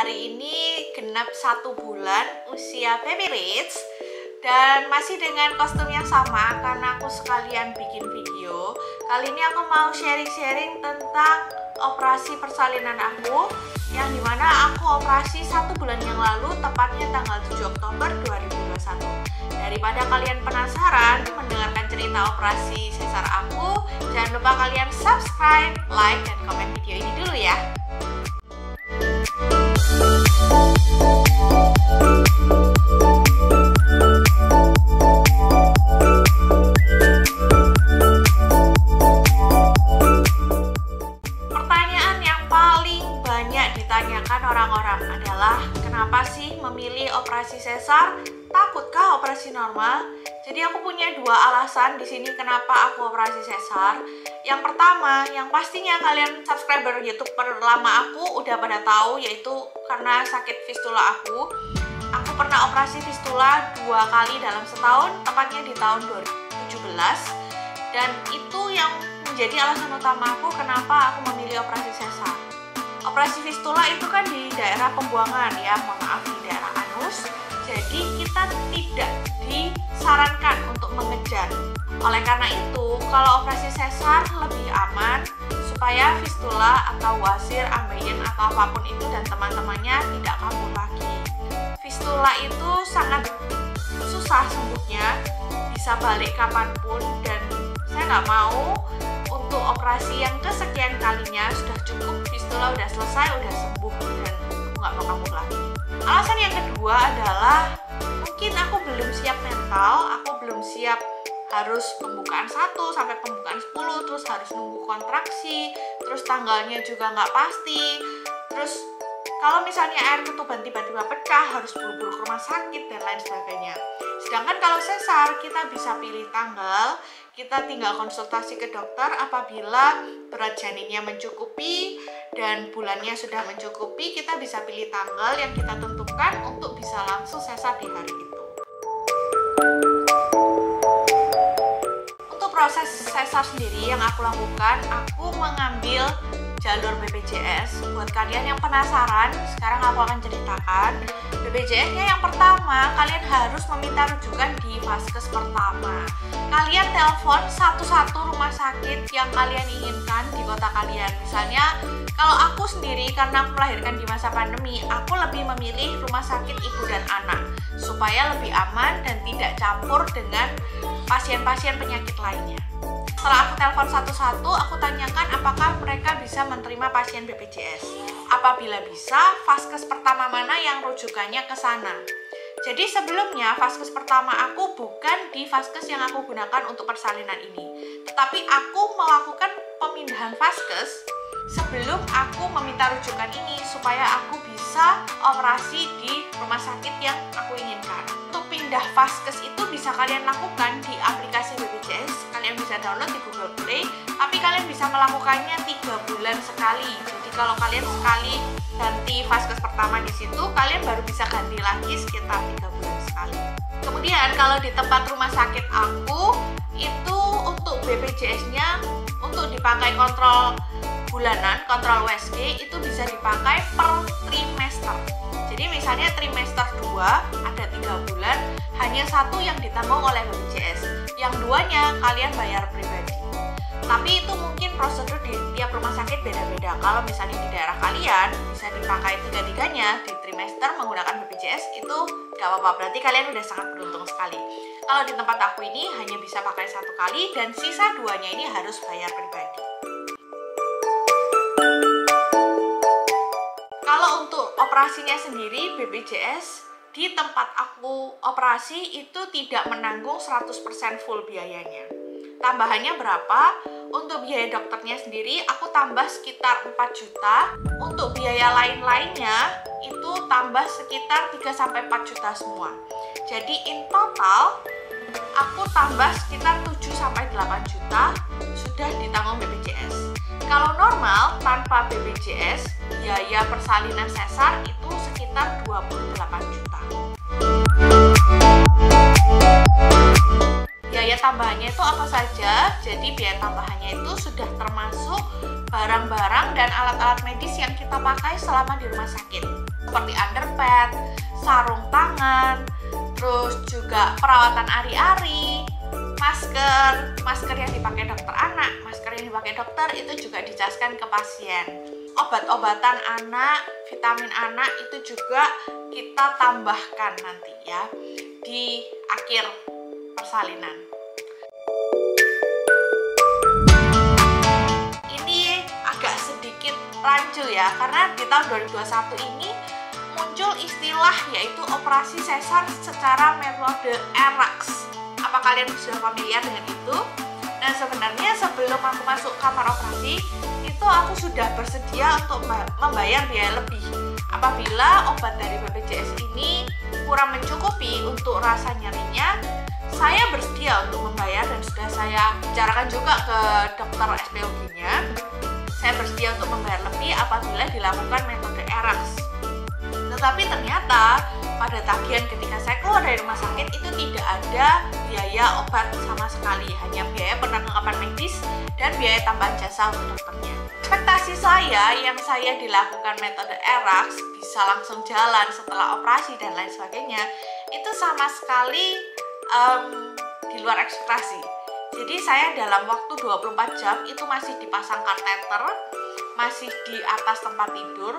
hari ini genap satu bulan usia baby Rich dan masih dengan kostum yang sama karena aku sekalian bikin video. Kali ini aku mau sharing-sharing tentang operasi persalinan aku yang di mana aku operasi satu bulan yang lalu tepatnya tanggal 7 Oktober 2021 daripada kalian penasaran mendengarkan cerita operasi sesar aku jangan lupa kalian subscribe, like, dan komen video ini dulu ya. Pertanyaan yang kenapa sih memilih operasi sesar? Takutkah operasi normal? Jadi aku punya dua alasan di sini kenapa aku operasi sesar. Yang pertama, yang pastinya kalian subscriber YouTube perlama aku udah pada tahu yaitu karena sakit fistula aku. Aku pernah operasi fistula dua kali dalam setahun, tepatnya di tahun 2017. Dan itu yang menjadi alasan utama aku kenapa aku memilih operasi sesar. Operasi fistula itu kan di daerah pembuangan ya, mohon maaf di daerah anus. Jadi kita tidak disarankan untuk mengejar. Oleh karena itu, kalau operasi sesar lebih aman supaya fistula atau wasir, ambeien atau apa pun itu dan teman-temannya tidak kambuh lagi. Fistula itu sangat susah sembuhnya, bisa balik kapan pun dan saya nggak mau untuk operasi yang kesekian kalinya sudah cukup fistula udah selesai udah sembuh dan nggak mau kambuh lagi alasan yang kedua adalah mungkin aku belum siap mental aku belum siap harus pembukaan 1 sampai pembukaan 10 terus harus nunggu kontraksi terus tanggalnya juga nggak pasti. Terus kalau misalnya air ketuban tiba-tiba pecah harus buru-buru ke rumah sakit dan lain sebagainya. Sedangkan kalau sesar kita bisa pilih tanggal kita tinggal konsultasi ke dokter apabila berat janinnya mencukupi dan bulannya sudah mencukupi kita bisa pilih tanggal yang kita tentukan untuk bisa langsung sesar di hari itu. Untuk proses sesar sendiri yang aku lakukan aku mengambil jalur BPJS buat kalian yang penasaran sekarang aku akan ceritakan. BPJS nya yang pertama kalian harus meminta rujukan di vaskes pertama. Kalian telepon satu-satu rumah sakit yang kalian inginkan di kota kalian. Misalnya kalau aku sendiri karena aku melahirkan di masa pandemi aku lebih memilih rumah sakit ibu dan anak. Supaya lebih aman dan tidak campur dengan pasien-pasien penyakit lainnya setelah aku telepon satu-satu, aku tanyakan apakah mereka bisa menerima pasien BPJS. Apabila bisa, vaskes pertama mana yang rujukannya ke sana. Jadi sebelumnya vaskes pertama aku bukan di vaskes yang aku gunakan untuk persalinan ini. Tetapi aku melakukan pemindahan vaskes sebelum aku meminta rujukan ini supaya aku bisa operasi di rumah sakit yang aku inginkan. Untuk pindah vaskes itu bisa kalian lakukan di aplikasi BPJS. Kalian bisa download di Google Play, tapi kalian bisa melakukannya tiga bulan sekali. Jadi kalau kalian sekali ganti vaskes pertama di situ, kalian baru bisa ganti lagi sekitar tiga bulan sekali. Kemudian kalau di tempat rumah sakit aku itu untuk BPJS-nya untuk dipakai kontrol bulanan, kontrol USG itu bisa dipakai per trimester. Jadi misalnya trimester 2 ada tiga bulan, hanya satu yang ditanggung oleh BPJS, yang duanya kalian bayar pribadi. Tapi itu mungkin prosedur di tiap rumah sakit beda-beda. Kalau misalnya di daerah kalian bisa dipakai tiga-tiganya di trimester menggunakan BPJS itu gak apa-apa. Berarti kalian udah sangat beruntung sekali. Kalau di tempat aku ini hanya bisa pakai satu kali dan sisa duanya ini harus bayar pribadi. Kalau untuk operasinya sendiri BPJS di tempat aku operasi itu tidak menanggung 100% full biayanya. Tambahannya berapa? Untuk biaya dokternya sendiri aku tambah sekitar 4 juta. Untuk biaya lain-lainnya itu tambah sekitar 3 sampai 4 juta semua. Jadi in total aku tambah sekitar 7 sampai 8 juta sudah ditanggung BPJS. Kalau normal tanpa BPJS, biaya persalinan sesar itu sekitar 28 juta. Biaya tambahannya itu apa saja? Jadi biaya tambahannya itu sudah termasuk barang-barang dan alat-alat medis yang kita pakai selama di rumah sakit. seperti underpad, sarung tangan, terus juga perawatan ari-ari, masker, masker yang dipakai dokter anak, masker yang dipakai dokter itu juga dijaskan ke pasien. Obat-obatan anak, vitamin anak itu juga kita tambahkan nanti ya di akhir persalinan. Ini agak sedikit rancu ya karena di tahun 2021 ini muncul istilah yaitu operasi sesar secara metode ERAX. Apa kalian sudah familiar dengan itu? Nah sebenarnya sebelum aku masuk kamar operasi itu aku sudah bersedia untuk membayar biaya lebih. Apabila obat dari BPJS ini kurang mencukupi untuk rasa nyerinya saya bersedia untuk membayar dan sudah saya bicarakan juga ke dokter SPOG-nya saya bersedia untuk membayar lebih apabila dilakukan metode ERAX tetapi ternyata pada tagihan ketika saya biaya obat sama sekali. Hanya biaya penangkapan medis dan biaya tambahan jasa untuk dokternya. Ekspektasi saya yang saya dilakukan metode ERAX bisa langsung jalan setelah operasi dan lain sebagainya itu sama sekali um, di luar ekspektasi. Jadi saya dalam waktu 24 jam itu masih dipasang kateter masih di atas tempat tidur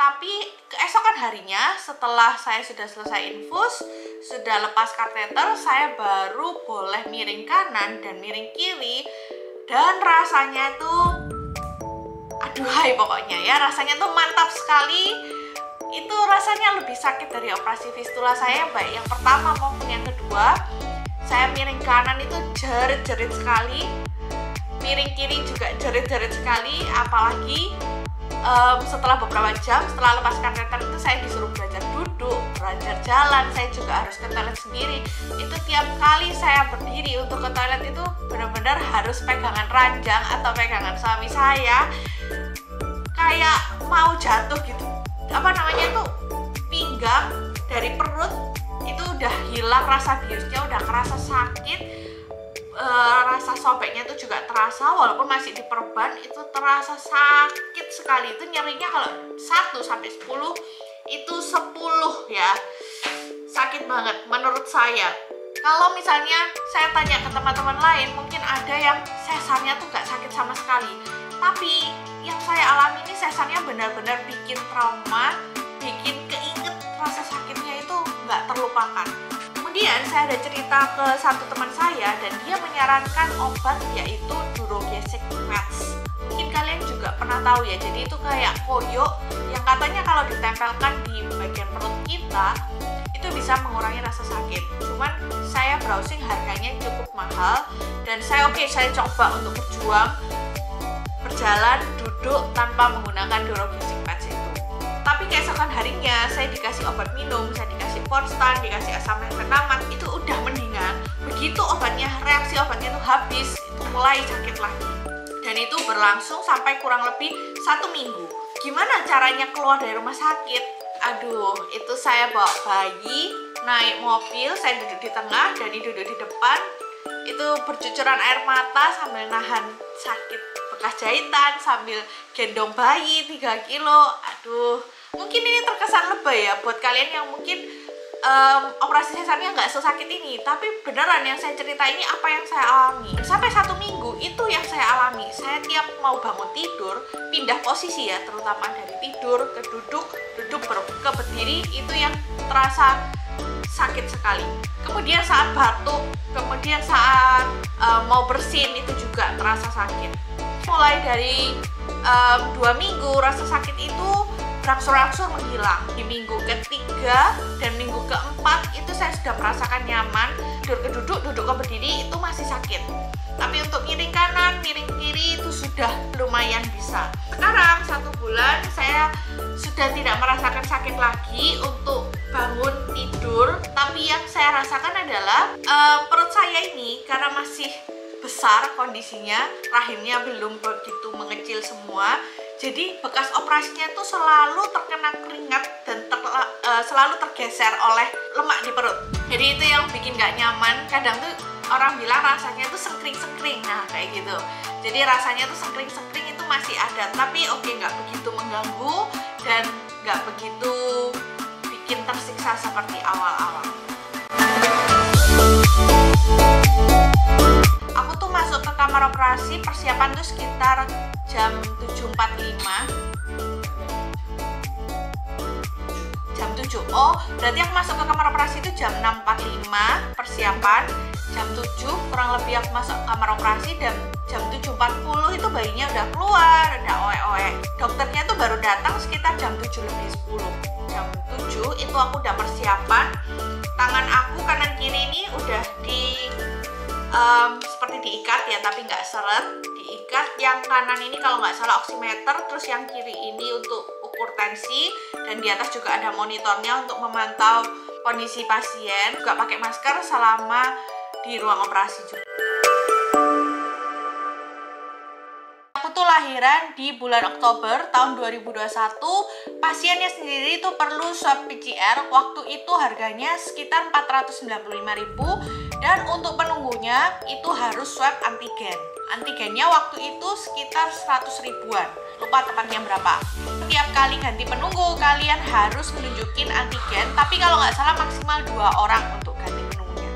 tapi keesokan harinya setelah saya sudah selesai infus sudah lepas kateter saya baru boleh miring kanan dan miring kiri. Dan rasanya tuh aduhai pokoknya ya rasanya tuh mantap sekali. Itu rasanya lebih sakit dari operasi fistula saya baik yang pertama maupun yang kedua saya miring kanan itu jerit-jerit sekali. Miring kiri juga jerit-jerit sekali apalagi um, setelah beberapa jam setelah lepaskan kateter itu saya disuruh belajar duduk belajar jalan saya juga harus ke toilet sendiri. Itu tiap kali saya berdiri untuk ke toilet itu benar-benar harus pegangan ranjang atau pegangan suami saya. Kayak mau jatuh gitu. Apa namanya itu? Pinggang dari perut itu udah hilang rasa biusnya udah kerasa sakit uh, rasa sobeknya itu juga terasa walaupun masih diperban itu terasa sakit sekali. Itu nyerinya kalau 1 sampai 10 itu 10 ya. Sakit banget menurut saya. Kalau misalnya saya tanya ke teman-teman lain mungkin ada yang sesarnya tuh gak sakit sama sekali. Tapi yang saya alami ini sesarnya benar-benar bikin trauma bikin keinget rasa sakitnya itu gak terlupakan Kemudian saya ada cerita ke satu teman saya dan dia menyarankan obat yaitu Durogesic Meds. Mungkin kalian juga pernah tahu ya, jadi itu kayak koyo yang katanya kalau ditempelkan di bagian perut kita itu bisa mengurangi rasa sakit. Cuman saya browsing harganya cukup mahal dan saya oke okay, saya coba untuk berjuang berjalan duduk tanpa menggunakan Durogesic Meds itu. Tapi keesokan harinya saya dikasih obat minum, saya Ponstan, dikasih asam mefenamat itu udah mendingan. Begitu obatnya reaksi obatnya itu habis itu mulai sakit lagi. Dan itu berlangsung sampai kurang lebih satu minggu. Gimana caranya keluar dari rumah sakit? Aduh itu saya bawa bayi naik mobil saya duduk di tengah dan duduk di depan. Itu bercucuran air mata sambil nahan sakit bekas jahitan sambil gendong bayi 3 kilo. Aduh mungkin ini terkesan lebay ya buat kalian yang mungkin um, operasi sesarnya nggak sesakit ini tapi beneran yang saya cerita ini apa yang saya alami. Sampai satu minggu itu yang saya alami saya tiap mau bangun tidur pindah posisi ya terutama dari tidur ke duduk duduk ke berdiri itu yang terasa sakit sekali. Kemudian saat batuk kemudian saat um, mau bersin itu juga terasa sakit. Mulai dari um, dua minggu rasa sakit itu berangsur-angsur menghilang. Di minggu ketiga dan minggu keempat itu saya sudah merasakan nyaman. Duduk ke duduk duduk ke berdiri itu masih sakit. Tapi untuk miring kanan miring kiri itu sudah lumayan bisa. Sekarang satu bulan saya sudah tidak merasakan sakit lagi untuk bangun tidur. Tapi yang saya rasakan adalah uh, perut saya ini karena masih besar kondisinya rahimnya belum begitu mengecil semua jadi bekas operasinya itu selalu terkena keringat dan ter, uh, selalu tergeser oleh lemak di perut. Jadi itu yang bikin gak nyaman. Kadang tuh orang bilang rasanya itu sengkring-sengkring. Nah kayak gitu. Jadi rasanya tuh sengkring-sengkring itu masih ada. Tapi oke okay, nggak begitu mengganggu dan nggak begitu bikin tersiksa seperti awal-awal. Aku tuh masuk ke kamar operasi persiapan tuh sekitar jam 7.45 jam 7 oh berarti aku masuk ke kamar operasi itu jam 6.45 persiapan. Jam 7 kurang lebih aku masuk kamar operasi dan jam 7.40 itu bayinya udah keluar udah oe-oe. Dokternya tuh baru datang sekitar jam 7 lebih 10 jam 7 itu aku udah persiapan. Tangan aku kanan kiri ini udah di um, seperti diikat ya tapi nggak seret diikat yang kanan ini kalau nggak salah oximeter terus yang kiri ini untuk ukur tensi dan di atas juga ada monitornya untuk memantau kondisi pasien juga pakai masker selama di ruang operasi juga. Aku tuh lahiran di bulan Oktober tahun 2021. Pasiennya sendiri itu perlu swab PCR. Waktu itu harganya sekitar 495.000 dan untuk penunggunya itu harus swab antigen. Antigennya waktu itu sekitar 100 ribuan. Lupa tepatnya berapa. Setiap kali ganti penunggu kalian harus menunjukin antigen, tapi kalau nggak salah maksimal dua orang untuk ganti penunggunya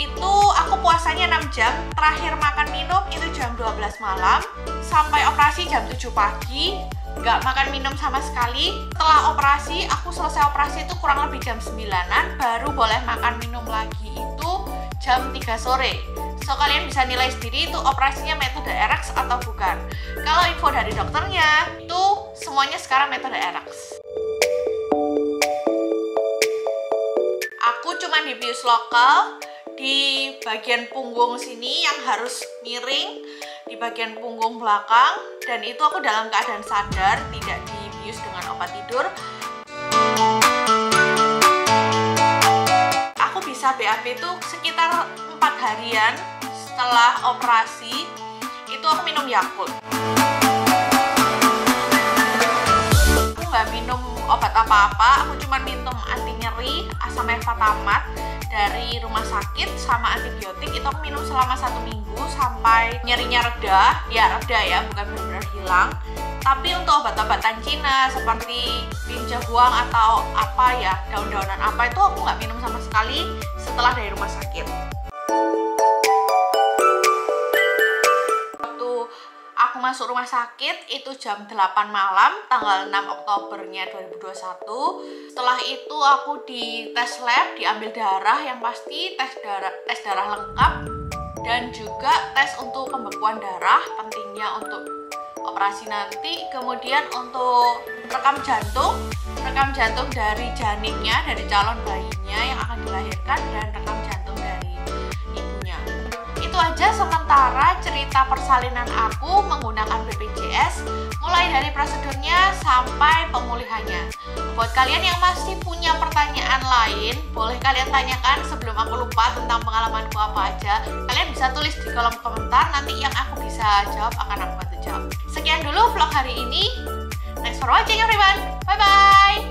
itu aku puasanya 6 jam terakhir makan minum itu jam 12 malam sampai operasi jam 7 pagi nggak makan minum sama sekali setelah operasi aku selesai operasi itu kurang lebih jam 9an baru boleh makan minum lagi jam 3 sore. So kalian bisa nilai sendiri itu operasinya metode RX atau bukan. Kalau info dari dokternya itu semuanya sekarang metode RX aku cuma di bius lokal di bagian punggung sini yang harus miring di bagian punggung belakang dan itu aku dalam keadaan sadar tidak dibius dengan obat tidur bisa BAB itu sekitar empat harian setelah operasi itu aku minum Yakult. Aku nggak minum obat apa-apa aku cuma minum anti nyeri asam efatamat dari rumah sakit sama antibiotik. Itu aku minum selama satu minggu sampai nyerinya reda. Ya reda ya bukan benar-benar hilang tapi untuk obat-obatan Cina seperti binjahuang atau apa ya daun-daunan apa itu aku nggak minum sama sekali setelah dari rumah sakit. Aku masuk rumah sakit itu jam 8 malam tanggal 6 Oktobernya 2021 setelah itu aku di tes lab diambil darah yang pasti tes darah tes darah lengkap dan juga tes untuk pembekuan darah pentingnya untuk operasi nanti kemudian untuk rekam jantung rekam jantung dari janinnya dari calon bayinya yang akan dilahirkan dan rekam jantung dari ibunya. Itu aja sementara cerita persalinan aku menggunakan BPJS mulai dari prosedurnya sampai pemulihannya. Buat kalian yang masih punya pertanyaan lain boleh kalian tanyakan sebelum aku lupa tentang pengalamanku apa aja. Kalian bisa tulis di kolom komentar nanti yang aku bisa jawab akan aku jawab sekian dulu vlog hari ini. Thanks for watching everyone. Bye bye